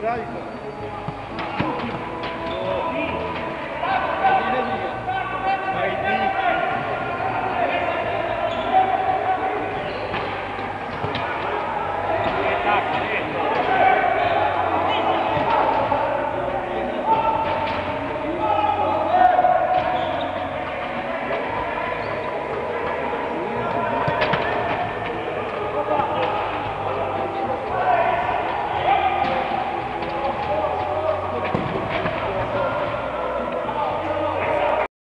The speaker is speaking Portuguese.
Traz,